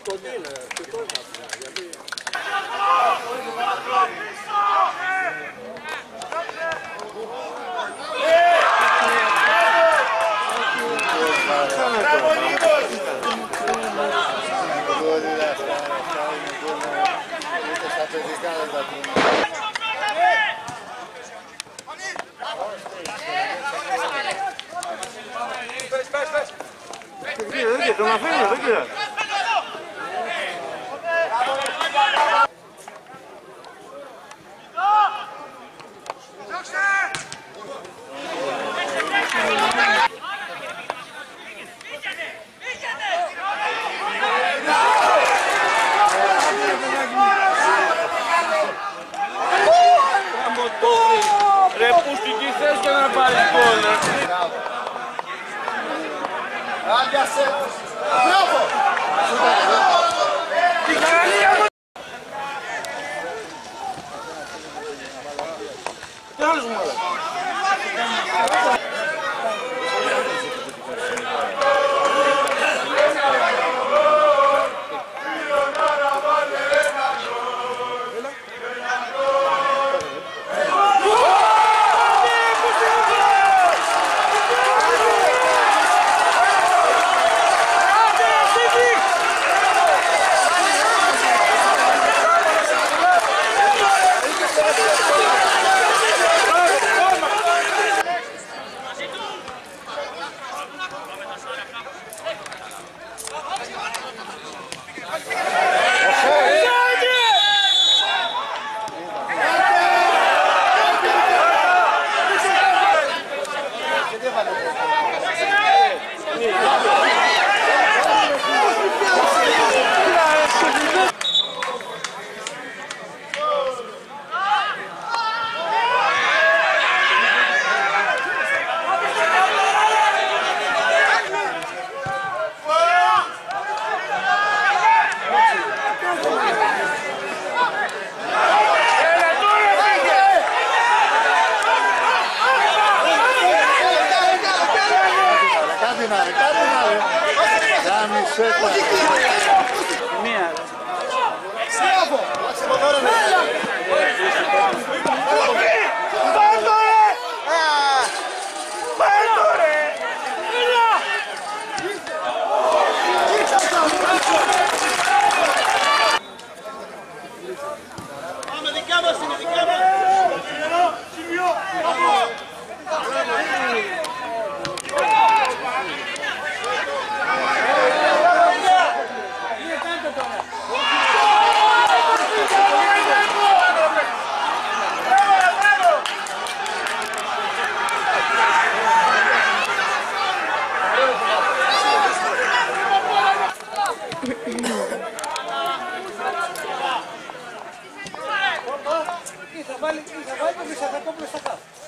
ficou din, ficou Vedi. ακουστική θέση για να πάρει γκολ. Άγιασε. Μπράβο. Την Γαλλία μου. Τι άλλος μου terminar, terminar. Já me sei. Minha. βάλει, θα βάλει τον Μισαχακόπουλο στα χάφη.